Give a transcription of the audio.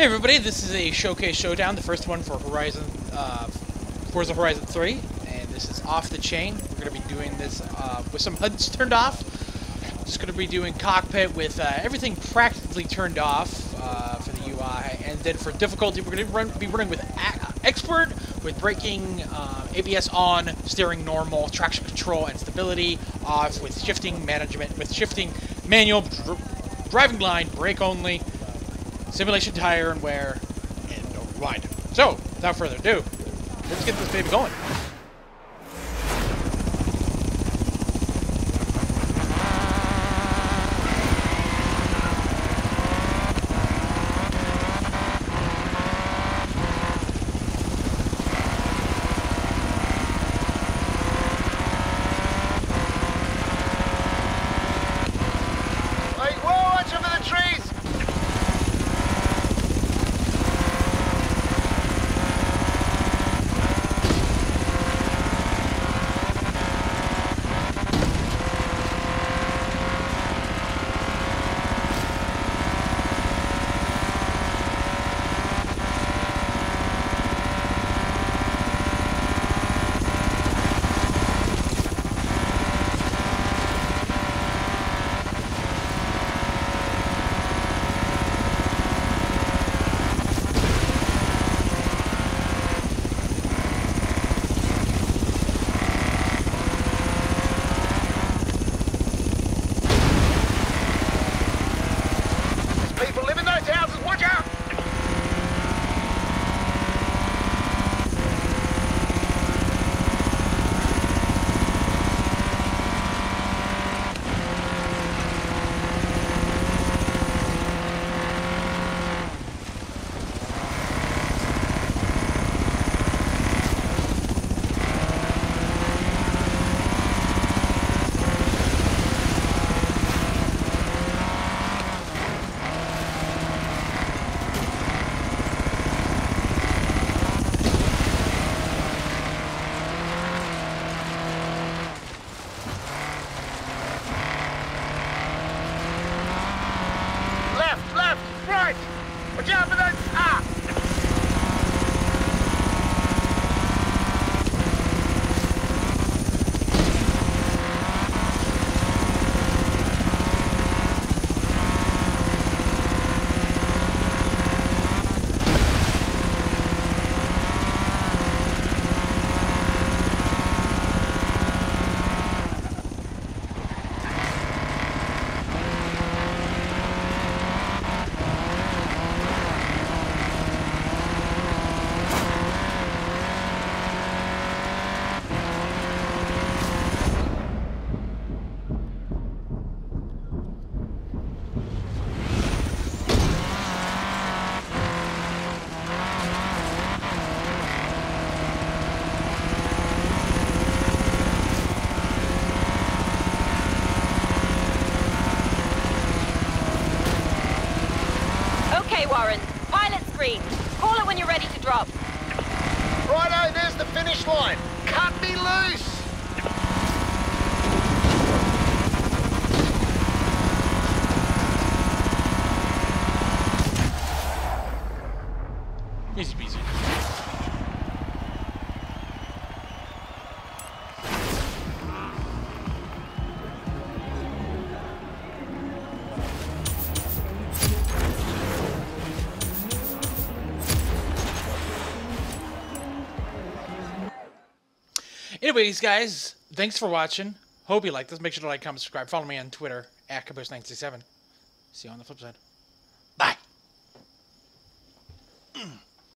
Hey everybody, this is a showcase showdown, the first one for Horizon, uh, Forza Horizon 3, and this is off the chain. We're going to be doing this uh, with some HUDs turned off. Just going to be doing cockpit with uh, everything practically turned off uh, for the UI, and then for difficulty, we're going to run, be running with Expert, with braking, uh, ABS on, steering normal, traction control and stability off, with shifting management, with shifting manual, dr driving line, brake only, simulation tire and wear, and no rewind. So, without further ado, let's get this baby going. Watch out for those... Screen. Call it when you're ready to drop. Righto, there's the finish line. Anyways, guys, thanks for watching. Hope you liked this. Make sure to like, comment, subscribe. Follow me on Twitter at Caboose 97 See you on the flip side. Bye.